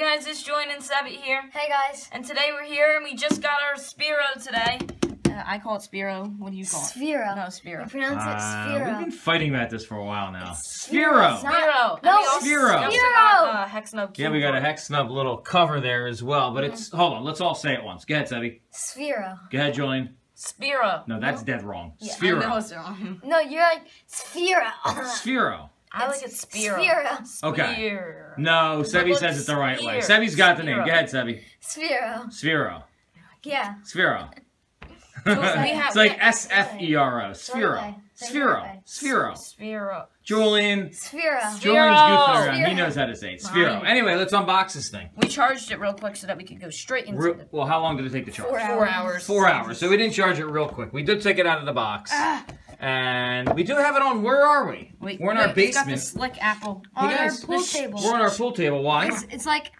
guys, it's Join and Sabit here. Hey guys. And today we're here and we just got our Spiro today. Uh, I call it Spiro. What do you call it? Spiro. No, Spiro. You pronounce it Uh, Sphero. we've been fighting about this for a while now. Sphero. Sphero. It's not- Spiro. No, And we also- Spiro. Spiro. got, uh, Hex Nub Yeah, we got a keyboard. hex snub little cover there as well, but it's hold on. Let's all say it once. Go ahead, Sebby. Spiro. Go ahead, Julian. Spiro. No, that's dead wrong. Yeah, I know it's wrong. No, you're like Spiro. Sphero. I like it Spiro. Sphero. Okay. Spiro. No, But Sebby says it the right way. Sphere. Sebby's got the name. Go ahead, Sebby. Sphero. Sphero. Yeah. Sphero. it's like S F E R O. Sphero. way. Sphero. Sphero. Spiro. Julian. Sphero. Julian's goofing around. He knows how to say it. Sphero. Anyway, let's unbox this thing. We charged it real quick so that we could go straight into Re- well, how long did it take to charge? Four four hours. hours. Four hours. So we didn't charge it real quick. We did take it out of the box. Ah. And we do have it on. Where are we? Wait, we're in wait, our It's got the basement. slick apple. Hey On our pool this- table. We're on our pool table. Why? It's, it's like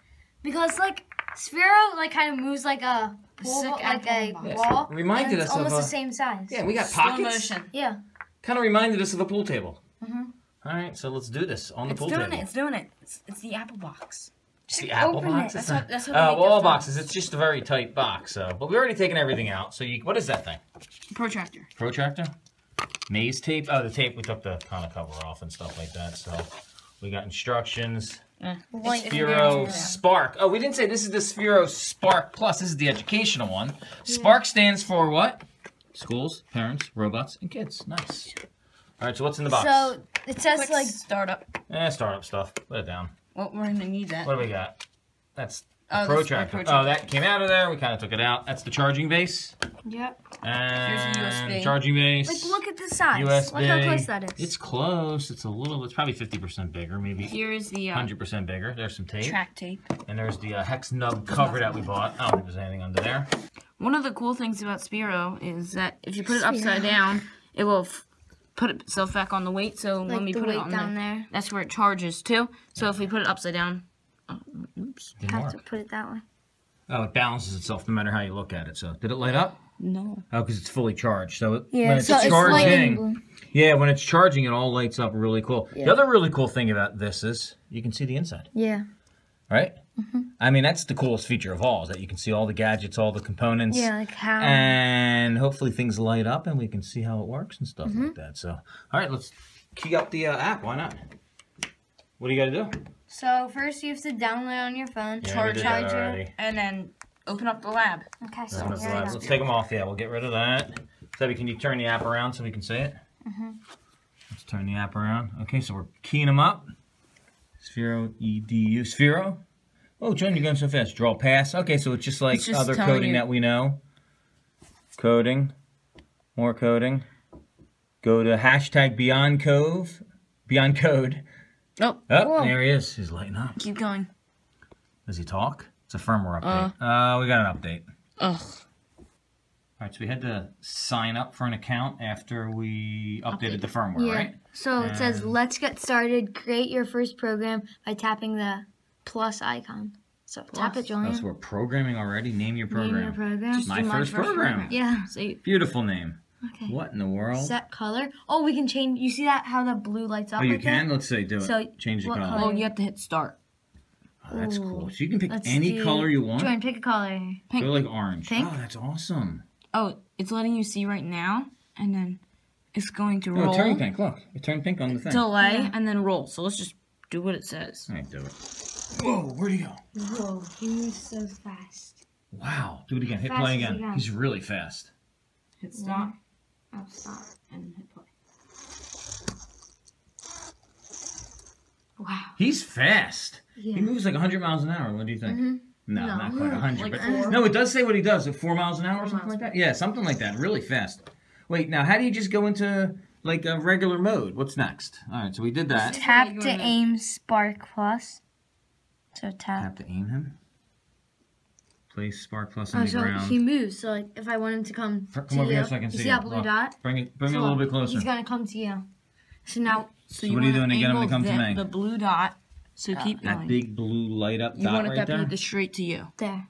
because like Sphero like kind of moves like a pool, Sick like a apple box. wall. Reminded and it's us of almost the same size. Yeah, we got Slow pockets. motion. Yeah. Kind of reminded us of the pool table. Mhm. All right, so let's do this on the It's pool table. it. It's doing it. It's, doing it. it's the apple box. It's the apple open box. it. That's not- how- that's how uh, they make well, all boxes. It's just a very tight box. So, but we already taken everything out. So, you what is that thing? Protractor. Protractor? Maze tape? Oh, the tape. We took the kind of cover off and stuff like that. So, we got instructions. Eh. White. If you go Sphero Spark. Oh, we didn't say this is the Sphero Spark Plus. This is the educational one. Spark stands for what? Schools, parents, robots, and kids. Nice. All right, so what's in the box? So it says Quick like startup. eh, startup stuff. Put it down. Well, we're gonna need that. What do we got? That's Oh, the that's our protractor. protractor. Oh, that came out of there. We kind of took it out. That's the charging base. Yep. And USB. charging base. Like look at the size. USB. Look how close that is. It's close. It's a little. It's probably fifty percent bigger, maybe Here is the uh, hundred percent bigger. There's some tape, track tape. and there's the uh, hex nub cover that we bought. I don't think there's anything under there. One of the cool things about Spiro is that if you put it upside down, it will f- put itself back on the weight. So like when we put it on down the, there. that's where it charges too. So if we put it upside down, oops, Didn't Have to put it that way. Oh, it balances itself no matter how you look at it. So did it light up? no. Oh, because it's fully charged. So it, Yeah, when it's so it's charging, lighting yeah, when it's charging, it all lights up really cool. Yeah. The other really cool thing about this is you can see the inside. Yeah. right? Mm-hmm. I mean, that's the coolest feature of all is that you can see all the gadgets, all the components, Yeah, like how. and hopefully things light up and we can see how it works and stuff Mm-hmm. like that. So, all right, let's key up the uh, app. Why not? What do you got to do? So first you have to download on your phone. Yeah, charge did that charger. And then open up the lab. Okay, so Let's, here I go. let's take them off. Yeah, we'll get rid of that. Debbie, can you turn the app around so we can see it? Mm-hmm. Let's turn the app around. Okay, so we're keying them up. Sphero edu Sphero. Oh, John, you're going so fast. Draw pass. Okay, so it's just like It's just other coding you- that we know. Coding. More coding. Go to hashtag Beyond Code. Beyond Code. Oh, Oh, Whoa. there he is. He's lighting up. keep going. Does he talk? It's a firmware update. Uh, we got an update. Ugh. All right, so we had to sign up for an account after we updated the firmware, Yeah. right? So it says, "Let's get started. Create your first program by tapping the plus icon." So tap it, Julian. Oh, so we're programming already. Name your program. Name your program. My do first program. Yeah. See, Beautiful name. Okay. What in the world? Set color. Oh, we can change. You see that? How the blue lights up? oh, you like can? That? Let's say Do it. So, Change the color. color? oh, you have to hit start. Oh, that's Ooh. cool. So you can pick Let's any do- color you want. Julian, pick a color. Pink. Go like orange. Pink? Oh, that's awesome. Oh, it's letting you see right now, and then it's going to Oh, roll, it turned pink. Look, it turned pink on the thing. delay, Yeah. and then roll. So let's just do what it says. All right, do it. Whoa, where'd he go? Whoa, he moves so fast. Wow. Do it again. Hit Fast play as again. He's really fast. Hit stop Stop. and hit play. Wow. He's fast. Yeah. He moves like 100 miles an hour. What do you think? Mhm. No, No. not quite 100. Like but, four? no, it does say what he does. At four miles an hour or something like that. Yeah, something like that. Really fast. Wait, now how do you just go into like a regular mode? What's next? All right, so we did that. Tap to to- aim Spark Plus. So tap. Have to aim him. Place spark plus Oh, the so ground. he moves. So like, if I want him to come, Come to over you, here so I can you see see that blue Look. dot? Bring it, bring it a little bit closer. He's gonna come to you. So now, So, So what are you wanna doing to get him to angle come to the, me? The blue dot. So keep That going. big blue light up you dot want it right that there. blue to straight to you. there.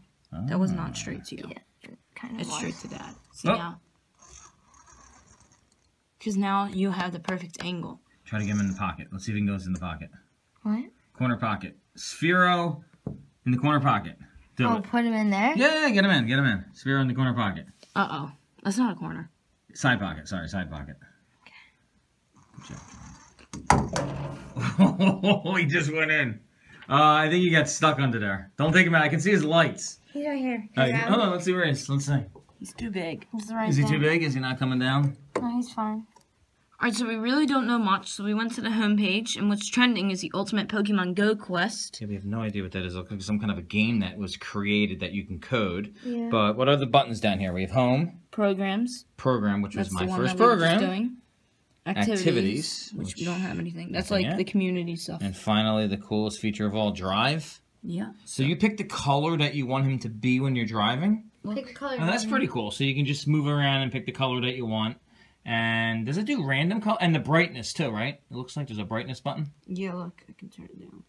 That was Ah. not straight to you. Yeah. Kind of. It's straight to dad. See Oh. now? Because now you have the perfect angle. Try to get him in the pocket. Let's see if he goes in the pocket. What? Corner pocket. Sphero In the corner pocket. Do Oh, it. put him in there. Yeah, yeah, get him in. Get him in. Sphero in the corner pocket. Uh oh. That's not a corner. Side pocket. Sorry, side pocket. Okay. Oh, he just went in. Uh, I think he got stuck under there. Don't take him out. I can see his lights. He's right here. Uh, He's oh, let's see where he is. Let's see. He's too big. He's the right Is he there. too big? Is he not coming down? No, he's fine. Alright, so we really don't know much, so we went to the homepage, and what's trending is the Ultimate Pokemon Go quest. Yeah, we have no idea what that is. It looks like some kind of a game that was created that you can code. Yeah. But what are the buttons down here? We have home, Programs. program, which That's was the my one first that we were just program, doing. Activities, Activities, which, which- we don't have anything. That's like yet. the community stuff. and finally the coolest feature of all, drive. yeah. So you pick the color that you want him to be when you're driving. Pick a color. Now that's pretty cool. So you can just move around and pick the color that you want. And does it do random color and the brightness too? Right? It looks like there's a brightness button. Yeah, look, I can turn it down.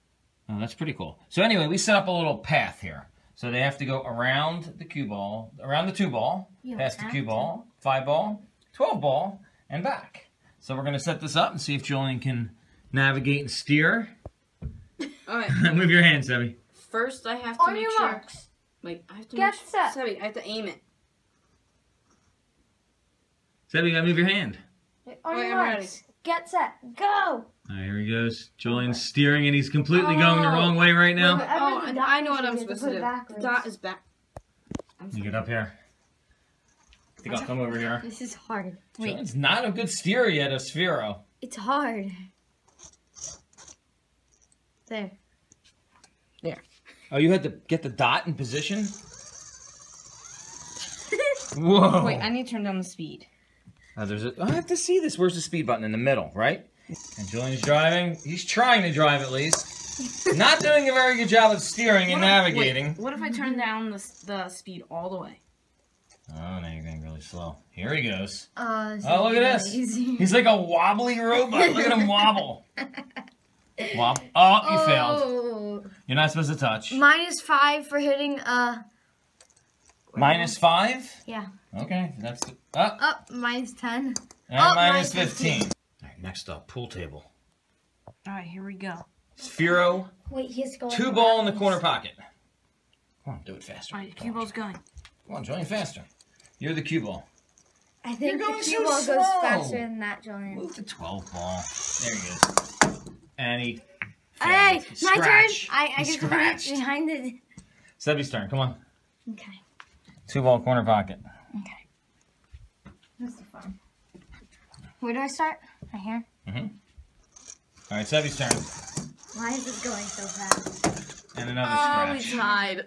Oh, that's pretty cool. So anyway, we set up a little path here. So they have to go around the cue ball, around the two ball, You past the have cue to. ball, five ball, twelve ball, and back. So we're gonna set this up and see if Julian can navigate and steer. Alright, Move your hands, Debbie. first I have to On make your sure. marks. Wait, I have to Get make sure. set. Sebby, I have to aim it. Debbie, you gotta move your hand. On Wait, your I'm marks. Get set. Go. All right, here he goes. Julian's steering and he's completely oh. going the wrong way right now. Wait, Oh, put I, know what I'm supposed put to do. backwards. Dot is back. You get up here. I think I'll come over here. This is hard. Wait. Julian's not a good steerer yet of Sphero. It's hard. There. There. Oh, you had to get the dot in position? Whoa. Wait, I need to turn down the speed. Oh, there's a, I have to see this. Where's the speed button? In the middle, right? And Julian's driving. He's trying to drive at least. Not doing a very good job of steering and What if- navigating. wait, what if I turn down the, s- the speed all the way? Oh, now you're going really slow. Here he goes. Uh, Oh, look at this. easy. He's like a wobbly robot. Look at him wobble. Wob. Oh, you failed. Oh. You're not supposed to touch. Minus five for hitting, uh, Minus five? yeah. Okay, that's the, ah. oh, up Up, minus ten. and Oh, minus minus 15. All right, next up, pool table. Alright, here we go. Sphero, Wait, he's going. two ball in the corner pocket. Come on, do it faster. Alright, cue ball's going. Come on, Julian, faster. You're the cue ball. I think You're going the so cue ball slow. goes faster than that, Julian. Move the 12 ball. There he is. And he. Hey, failed. my turn. I, I He can put it behind it. Sebby's turn. Come on. Okay. Two ball corner pocket. This is fun. Where do I start? Right here. Mhm. All right, Sebby's turn. Why is this going so fast? And another Oh, we scratch. tied.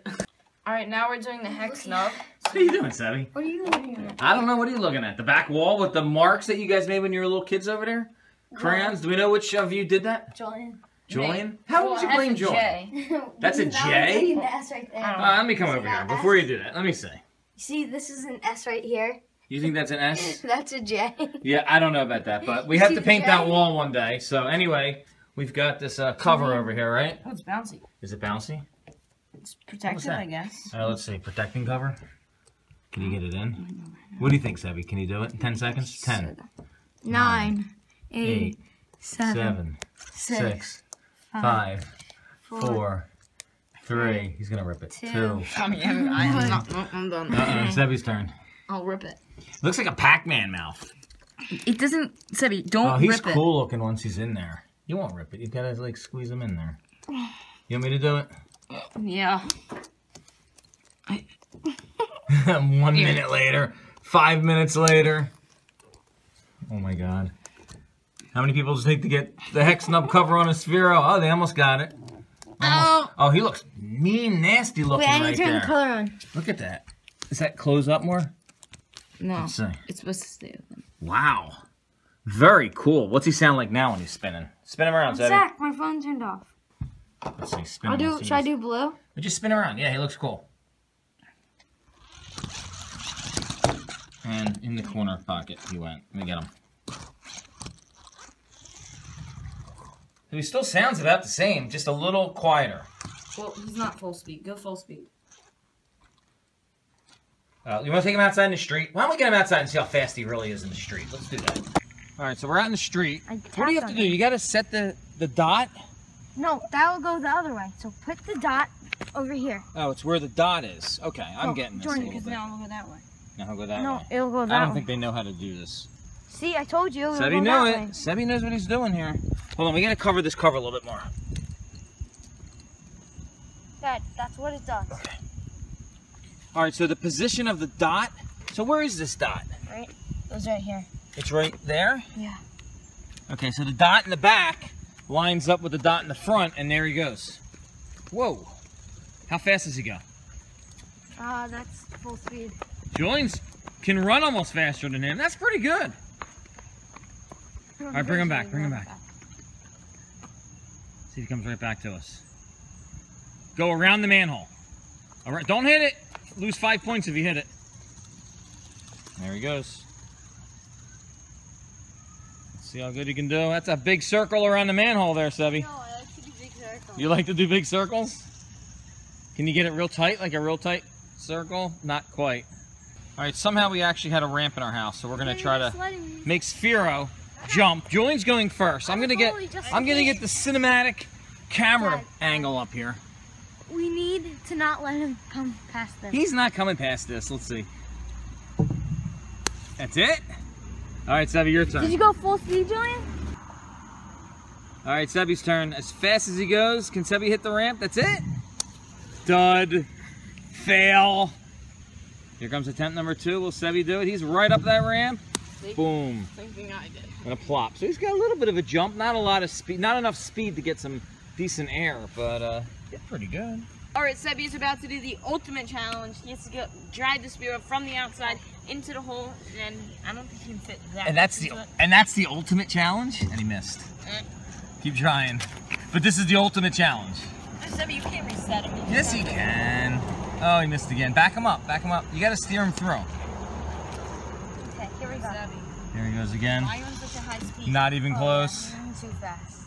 Alright, now we're doing the hex nub. What are you doing, Sebby? What are you looking at? I don't know. What are you looking at? The back wall with the marks that you guys made when you were little kids over there? Crayons? Do we know which of you did that? Julian. Julian? How would you Well, blame that's a Julian? That's a J? That J? would be an S right there. Uh, let me come over here before you do that. Let me see. See, this is an S right here. You think that's an S? That's a J. Yeah, I don't know about that, but we have to paint J? that wall one day. So anyway, we've got this uh, cover over here, right? Oh, it's bouncy. Is it bouncy? It's protected. I guess. Uh, let's see, protecting cover. Can you get it in? What do you think, Sebby? Can you do it in 10 seconds? 10, Nine, eight, eight, seven, 7, six, 6, 5, four. 4, 3. He's going to rip it. Two. 2. I mean, I'm, I'm, not, oh, no, I'm done. Uh-oh, Sebby's turn. I'll rip it. Looks like a Pac-Man mouth. It doesn't, Sebby, don't Oh, he's rip it. cool looking once he's in there. You won't rip it. You gotta like squeeze him in there. You want me to do it? Yeah. One Here. minute later, five minutes later. Oh my god. How many people does it take to get the hex nub cover on a Sphero? Oh, they almost got it. Oh, Oh, he looks mean, nasty looking Wait, I need right to turn there. the color on. Look at that. Is that close up more? no. Let's see. It's supposed to stay open. Wow. Very cool. What's he sound like now when he's spinning? Spin him around, Zeddy. Zach, my phone turned off. Let's see. Spin I'll do. Should I do blue? Just spin around. Yeah, he looks cool. And in the corner pocket he went. Let me get him. He still sounds about the same, just a little quieter. Well, he's not full speed. Go full speed. Uh, you want to take him outside in the street? Why don't we get him outside and see how fast he really is in the street? Let's do that. All right, so we're out in the street. What do you have to do? You got to set the the dot. No, that will go the other way. So put the dot over here. Oh, it's where the dot is. Okay, I'm Oh, getting this Jordan, a little Because now we'll go that way. Now I'll go that no, way. it'll go that I don't way. think they know how to do this. See, I told you. It'll knew it. way. Sebi knows what he's doing here. Hold on, we gotta cover this cover a little bit more. Dad, that's what it does. Okay. All right, so the position of the dot. So where is this dot? Right? It was right here. It's right there. Yeah. Okay, so the dot in the back lines up with the dot in the front, and there he goes. Whoa! How fast does he go? Ah, that's full speed. Julian's can run almost faster than him. That's pretty good. All right, bring him back. Bring him back. See if he comes right back to us. Go around the manhole. All right, don't hit it. Lose five points if you hit it. There he goes. Let's see how good he can do. That's a big circle around the manhole there, Sebby. No, I like to do big circles. You like to do big circles? Can you get it real tight, like a real tight circle? Not quite. All right, somehow we actually had a ramp in our house, so we're gonna try to make Sphero jump. Julian's going first. I'm gonna get I'm gonna get the cinematic camera angle up here. We need to not let him come past them. He's not coming past this. Let's see. That's it. All right, Sebi, your turn. Did you go full speed, Julian? All right, Sebi's turn. As fast as he goes, can Sebi hit the ramp? That's it. Dud. Fail. Here comes attempt number two. Will Sebi do it? He's right up that ramp. Boom. Same thing I did. And a plop. So he's got a little bit of a jump. Not a lot of speed. Not enough speed to get some decent air, but uh, yeah, pretty good. All right, Sebi is about to do the ultimate challenge. He has to go drive the Spiro from the outside into the hole, and I don't think he can fit that. And that's the it. and that's the ultimate challenge. And he missed. Eh. Keep trying. But this is the ultimate challenge. Sebi, you can't reset him. Yes, he can. Oh, he missed again. Back him up. Back him up. You got to steer him through. Here we go. Sebi, Here he goes again. why are you on such a high speed? Not even Oh, close. too fast.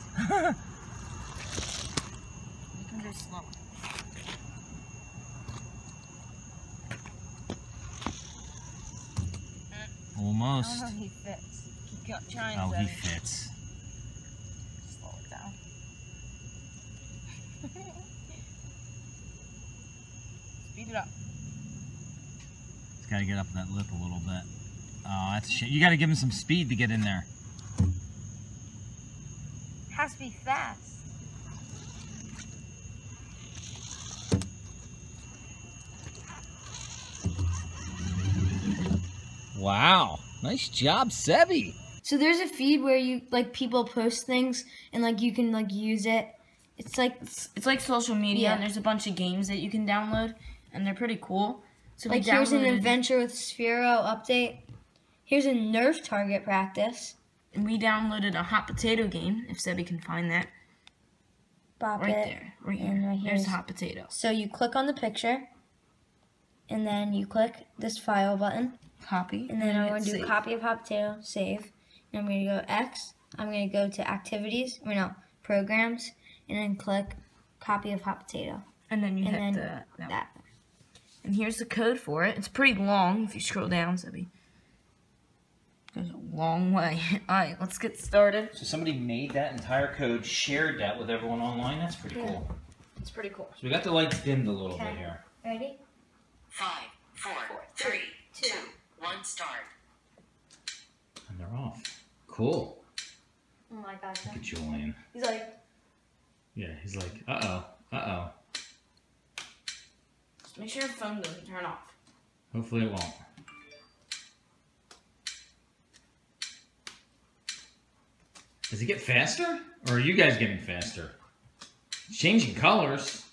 You can go slow. Almost. if he fits. Keep trying, Oh, he fits. Slow it down. Speed it up. He's got to get up that lip a little bit. Oh, that's a shame. You got to give him some speed to get in there. Has to be fast. Wow. Nice job, Sebi. So there's a feed where you like people post things and like you can like use it. It's like It's, it's like social media, Yeah. and there's a bunch of games that you can download, and they're pretty cool. So like here's an adventure with Sphero update. Here's a Nerf target practice. And we downloaded a hot potato game, if Sebi can find that. Bop Right it. there. Right And here. right There's here's- a hot potato. So you click on the picture, and then you click this file button, Copy. and then I'm going to do save. copy of hot potato, save. And I'm going to go X. I'm going to go to activities, or no, programs, and then click copy of hot potato. And then you and hit then the, that. That. And here's the code for it. It's pretty long if you scroll down, Sebi. Goes a long way. Alright, let's get started. So somebody made that entire code, shared that with everyone online. That's pretty cool. It's pretty cool. So we got the lights dimmed a little Okay. bit here. Ready? Five, four, three, two, one, start. And they're off. Cool. Oh my gosh. Look at Julian. He's like, Yeah, he's like, uh oh, uh oh. Just make sure your phone doesn't turn off. Hopefully it won't. Does it get faster? Or are you guys getting faster? It's changing colors.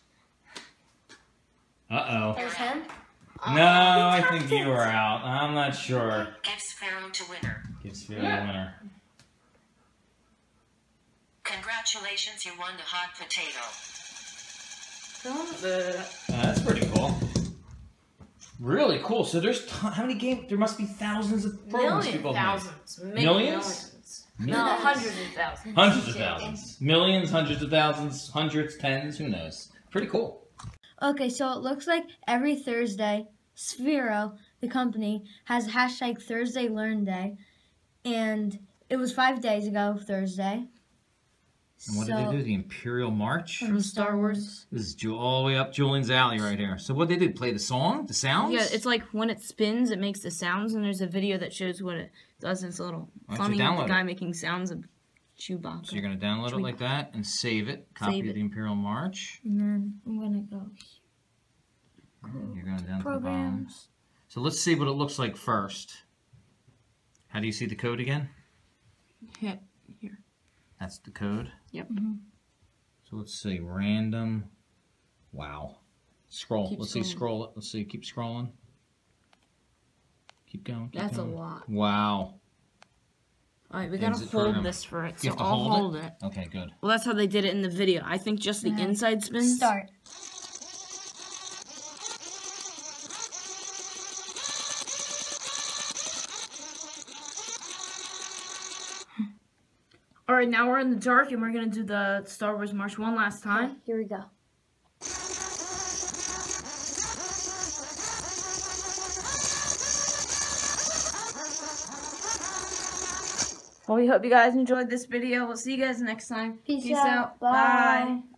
Uh oh. that was him? No, I think you were out. I'm not sure. Give Sparrow to winner. Gives Phil the winner. Congratulations, you won the hot potato. Uh, that's pretty cool. Really cool. So there's ton- how many games? There must be thousands of programs million people have made. thousands. Millions? millions. No, hundreds of thousands. Hundreds of thousands. Millions, hundreds of thousands, hundreds, tens, who knows? Pretty cool. Okay, so it looks like every Thursday, Sphero, the company, has hashtag Thursday Learn Day. And it was five days ago, Thursday. And what So- did they do? The Imperial March? From Star Wars. This is Ju- all the way up Julian's alley right here. So what they did? Play the song? The sounds? Yeah, it's like when it spins, it makes the sounds, and there's a video that shows what it does. It's a little funny with the guy it? making sounds of Chewbacca. So you're gonna download it like that and save it. Copy Save of it. the Imperial March. And then I'm gonna go. You're going down to the bottom. Programs. So let's see what it looks like first. How do you see the code again? Hit here. That's the code. Yep. Mm-hmm. So let's see. Random. Wow. Scroll. Keep let's see. Scroll it. Let's see. Keep scrolling. Keep going. Keep That's a lot. Wow. All right, we gotta Exit hold program. this for it. You So have to I'll hold it? hold it? Okay. Good. Well, that's how they did it in the video. I think just the Yeah. inside spins. Start. All right, now we're in the dark, and we're gonna do the Star Wars March one last time. Here we go. Well, we hope you guys enjoyed this video. We'll see you guys next time. Peace out. Bye. Bye.